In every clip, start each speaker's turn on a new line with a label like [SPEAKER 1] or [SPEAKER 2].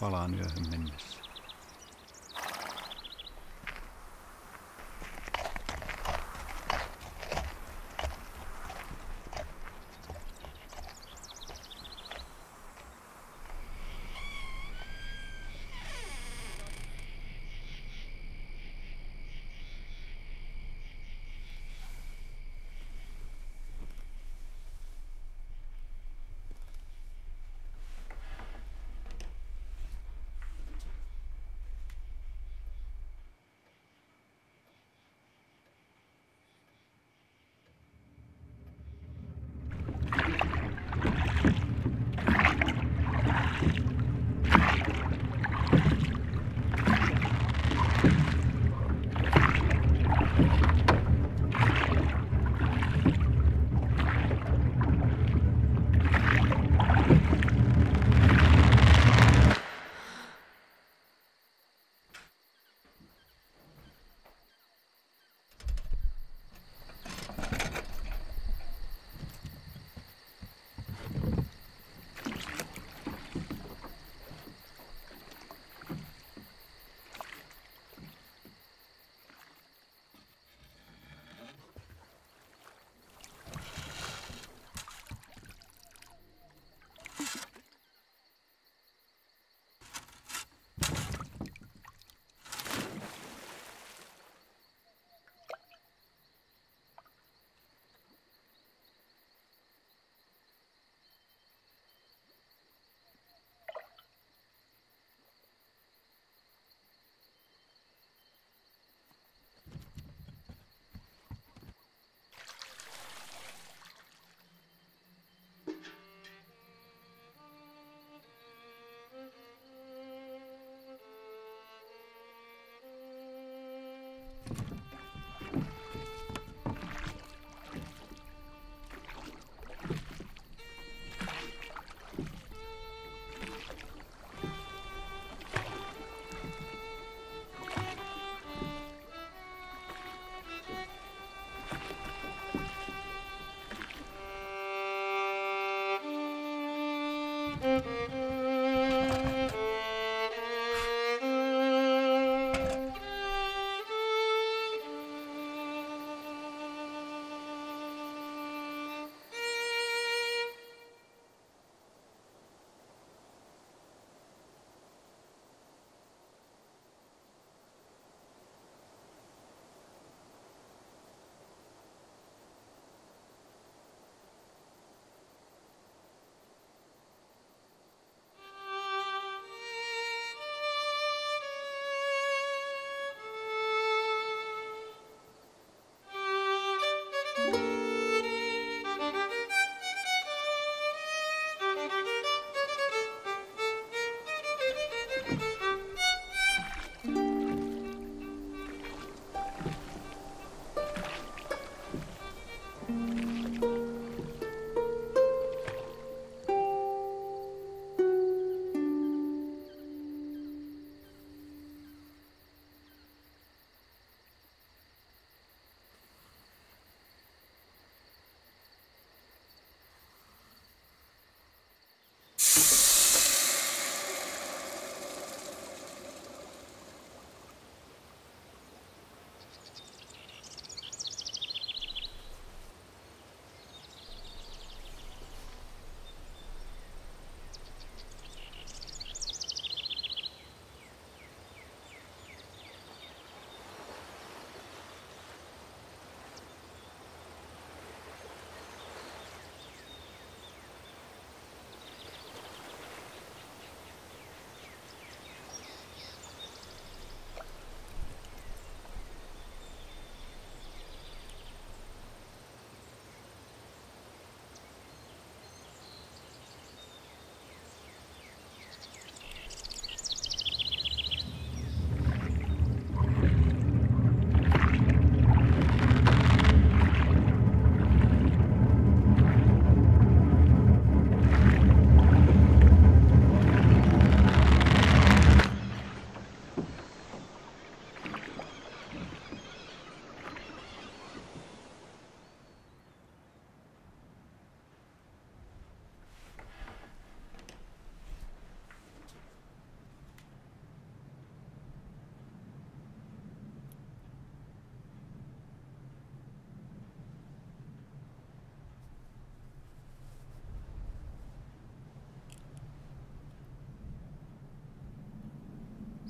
[SPEAKER 1] palaan yöhön mennessä.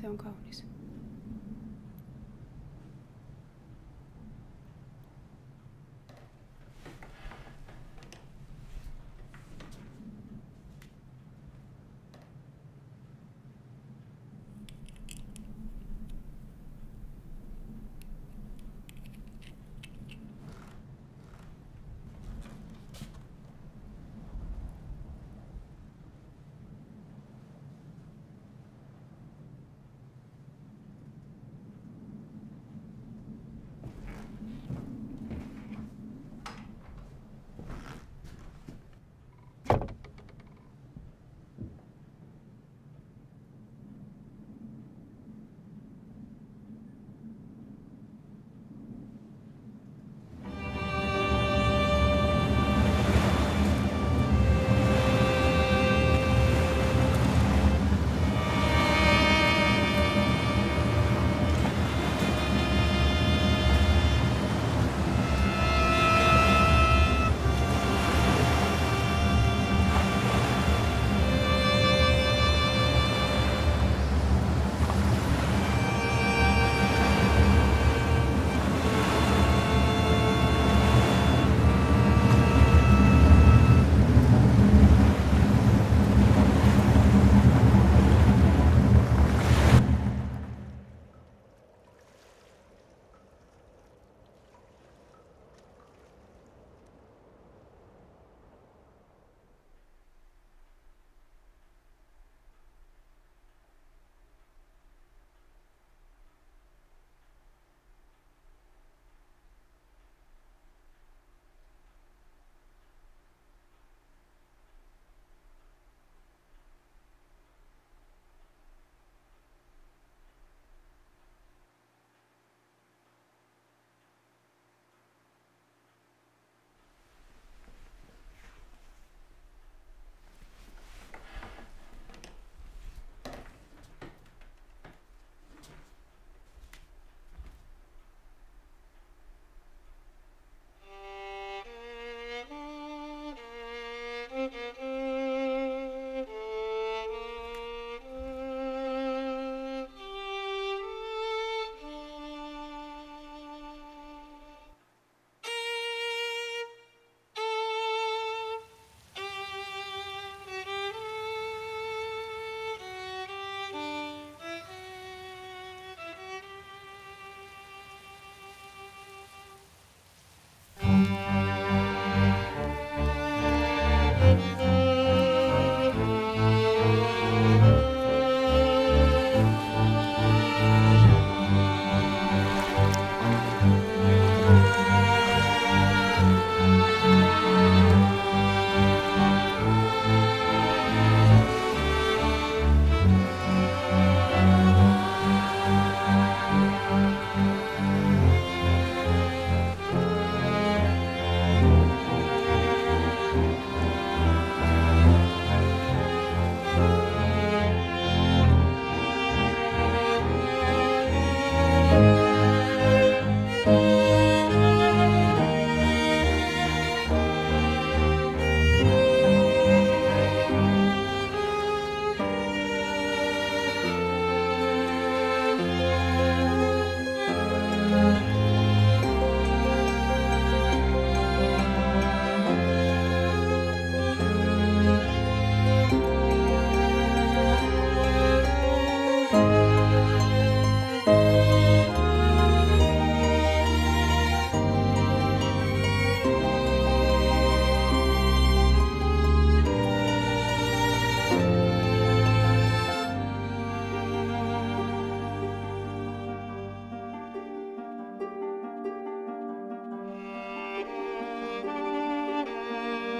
[SPEAKER 2] Se on kaunis.